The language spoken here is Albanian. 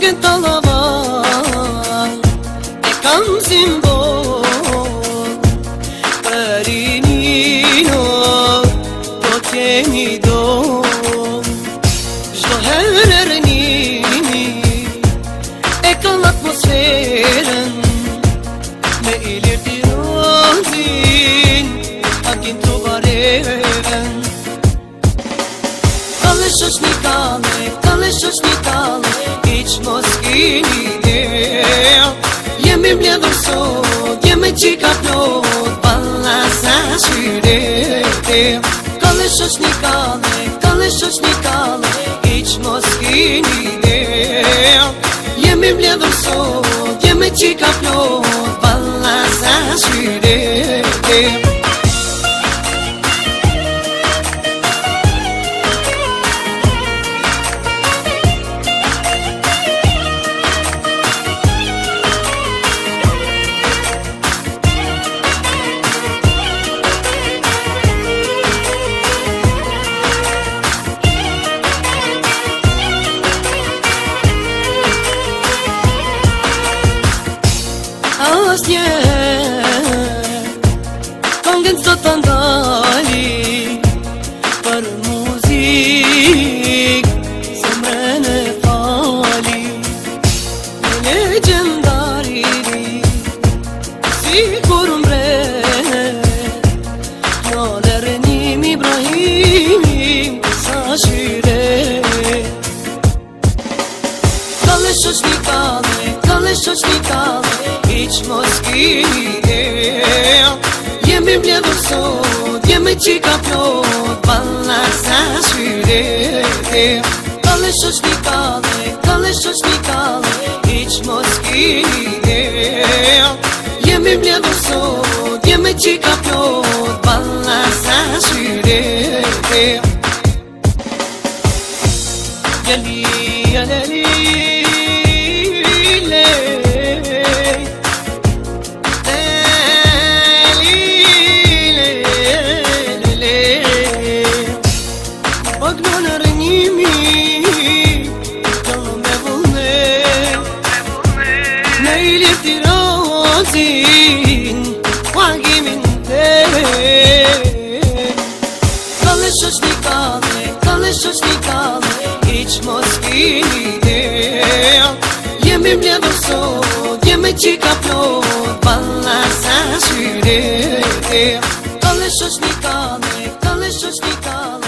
Gentalavar e canzimbo Perinino to kemi do Çdo herë rinimi e kan atmosferën Me ilir tirazin akin të varevën Kalëshosh një kane, kalëshosh I mos kini dhe Jemi bledo sot Jemi t'i ka pëllot Palla sa që dhe Kole shos një kole Kole shos një kole I mos kini dhe Jemi bledo sot sot tje Këngën së të ndali Për muzik Së më në fali Në legendari Si kur mbre Në jo lërë njim Ibrahim Sa Kale shështë kale Kale shosht një kale, i qmojt s'kidhe Jemi mnjë dërso, jemi qi ka pjo Palla sa shkidhe Kale shosht një kale, kale shosht një kale I qmojt s'kidhe Jemi mnjë dërso, jemi qi ka sensin Pagimin të Kale shë shni kale Kale shë shni kale Iq mos kini të Jemi mje dhe sot Jemi që ka plot Balla sa shyre Kale shë shni kale Kale shë shni kale